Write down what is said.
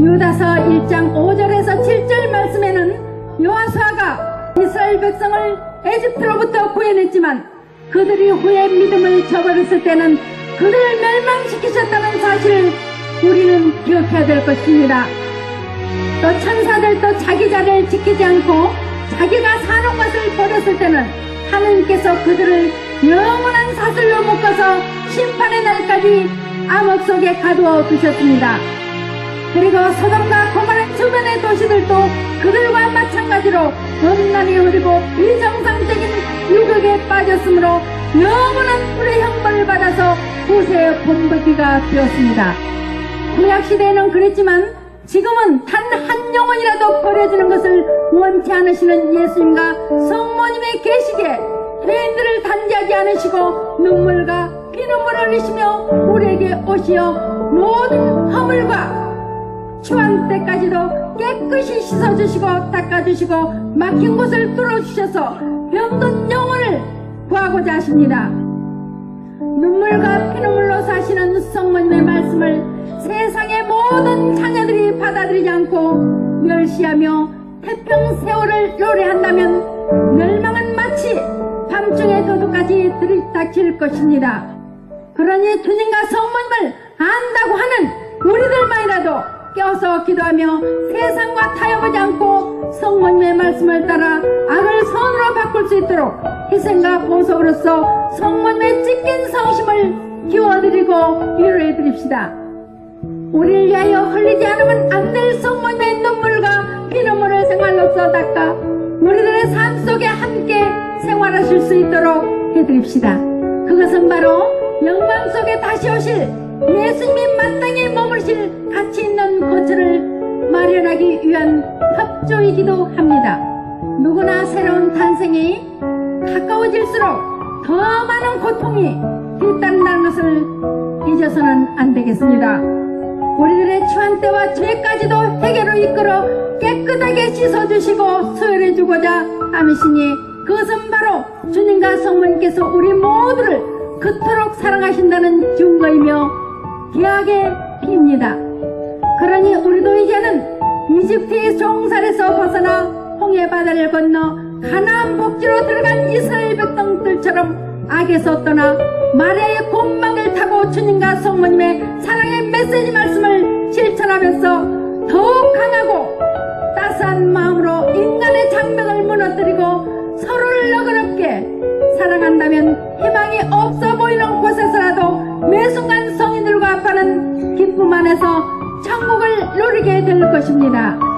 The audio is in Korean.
유다서 1장 5절에서 7절 말씀에는 여호수아가 이스라엘 백성을 에집트로부터 구해냈지만 그들이 후에 믿음을 저버렸을 때는 그들을 멸망시키셨다는 사실을 우리는 기억해야 될 것입니다. 또 천사들도 자기 자리를 지키지 않고 자기가 사는 것을 버렸을 때는 하느님께서 그들을 영원한 사슬로 묶어서 심판의 날까지 암흑 속에 가두어 두셨습니다. 그리고 소돔과 고모라 주변의 도시들도 그들과 마찬가지로 음란이 흐리고 비정상적인 유격에 빠졌으므로 영원한 불의 형벌을 받아서 후세의 본보기가 되었습니다. 구약시대에는 그랬지만 지금은 단 한 영혼이라도 버려지는 것을 원치 않으시는 예수님과 성모님의 계시기에 죄인들을 단지하지 않으시고 눈물과 피눈물 흘리시며 우리에게 오시어 모든 허물과 추한 때까지도 깨끗이 씻어주시고 닦아주시고 막힌 곳을 뚫어주셔서 병든 영혼을 구하고자 하십니다. 눈물과 피눈물로 사시는 성모님의 말씀을 세상의 모든 자녀들이 받아들이지 않고 멸시하며 태평 세월을 노래한다면 멸망은 마치 밤중의 도둑까지 들이닥칠 것입니다. 그러니 주님과 성모님을 안다고 하는 우리들만이라도 껴서 기도하며 세상과 타협하지 않고 성모님의 말씀을 따라 악을 선으로 바꿀 수 있도록 희생과 보석으로서 성모님의 찢긴 성심을 키워드리고 위로해 드립시다. 우리를 위하여 흘리지 않으면 안 될 성모님의 눈물과 피눈물을 생활로서 닦아 우리들의 삶 속에 함께 생활하실 수 있도록 해드립시다. 그것은 바로 영광 속에 다시 오실 예수님이 마땅히 머무르실 가치 마련하기 위한 협조이기도 합니다. 누구나 새로운 탄생이 가까워질수록 더 많은 고통이 뒤따른다는 것을 잊어서는 안 되겠습니다. 우리들의 추한 때와 죄까지도 해결로 이끌어 깨끗하게 씻어주시고 수혈해주고자 하시니 그것은 바로 주님과 성모님께서 우리 모두를 그토록 사랑하신다는 증거이며 기약의 피입니다. 그러니 이집트의 종살에서 벗어나 홍해 바다를 건너 가나안 복지로 들어간 이스라엘 백성들처럼 악에서 떠나 마리아의 곰망을 타고 주님과 성모님의 사랑의 메시지 말씀을 실천하면서 더욱 강하고 따스한 마음으로 인간의 장벽을 무너뜨리고 서로를 너그럽게 사랑한다면 희망이 없어 보이는 곳에서라도 매 순간 성인들과 아빠는 기쁨 안에서 천국을 누리게 될 것입니다.